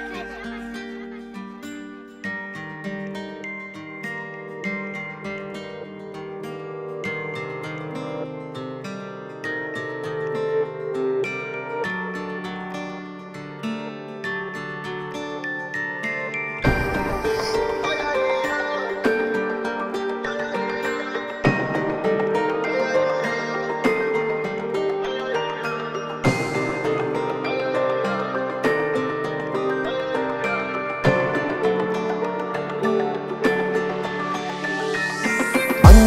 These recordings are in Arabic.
like I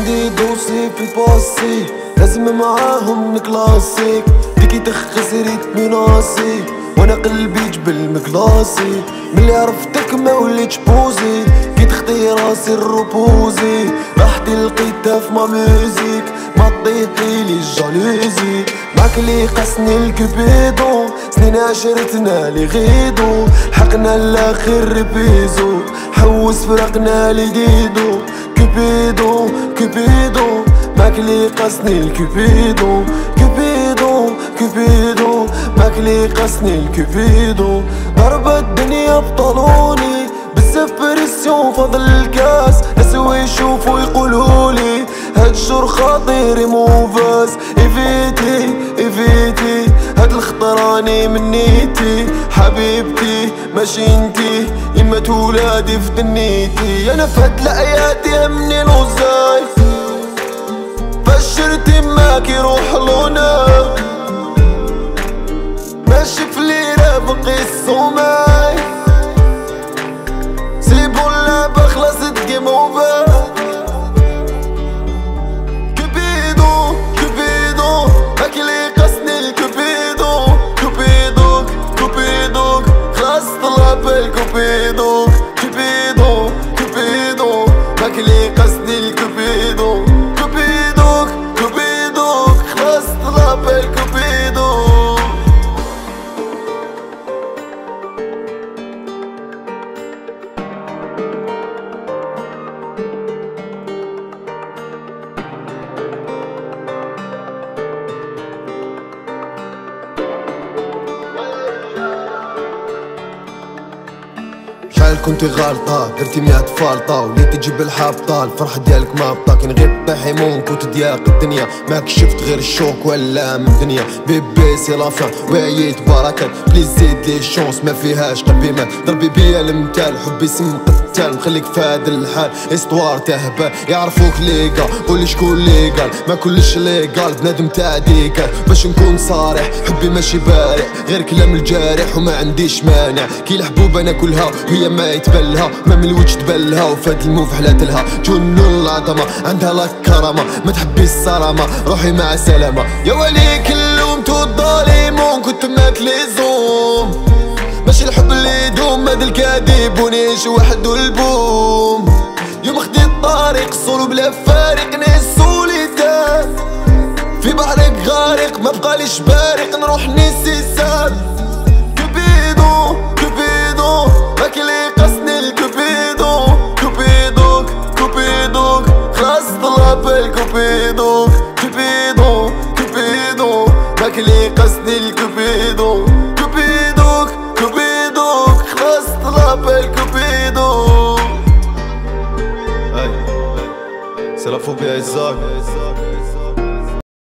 عندي دوسي في الباسي لازم معاهم نكلاسيك ديكي تخسر مناسي وأنا قلبي جبل مقلاصي ملي عرفتك ما وليتش بوزي. كي تخطي راسي الروبوزي راحتي لقيتها في ما ميوزيك ما طيحي لي الجالوزي معاك اللي قاسني الكبيدو. سنين عشرتنا لي غيدو. حقنا الآخر بيزو. حوس فرقنا لي ديدو. كوبيدو كوبيدو ماك اللي قاسني الكوبيدو كوبيدو كوبيدو ماك اللي قاسني الكوبيدو ضرب الدنيا بطالوني بزاف بريسيون فضل الكاس. ناس يشوفوا يقولولي هاد الشور خطير موفاز إيفيتي إيفيتي هاد الخطراني من نيتي. حبيبتي ماشي أنتي. يما تولادي في دنيتي. أنا في هاد الايات يهمني الوزاي فشرتي ماك يروح لونا ماشي في ليرة بقي السوماي شحال كنتي غالطة درتي مية فالطة وليتي تجيب الحابطة الفرحة ديالك ما بطا كي نغيب طيحي مون كنت دياق الدنيا. ماك شفت غير الشوك ولا من الدنيا. بيبي سي لافان وعييت بركات. بليز زيد لي شونس ما فيهاش قلبي مات ضربي بيا المثال حبي سم قتال مخليك في هاد الحال. إستوار تهبال يعرفوك ليقال قولي شكون ليقال ما كلش ليقال بنادم تاع ديكال باش نكون صارح حبي ماشي بارع غير كلام الجارح وما عنديش مانع. كي الحبوب أنا كلها وهي ما يتبلها. ما من الوجه تبلها وفاد الموف حلاتلها جنون العظمة عندها لا كرامة. ما تحبي الصرامة. روحي مع سلامة. يا ولي ونعيش وحدو البوم. يوم خديت الطريق صولو بلا فارق ناس سوليتار في بحرك غارق ما بقاليش بارق نروح نسي ساد كوبيدو كوبيدو هاك اللي قاسني الكوبيدو. كوبيدوك كوبيدوك خلاص طلع بالكوبيدوك كوبيدو كوبيدو هاك اللي قاسني الكوبيدو. Phobia, ich sag.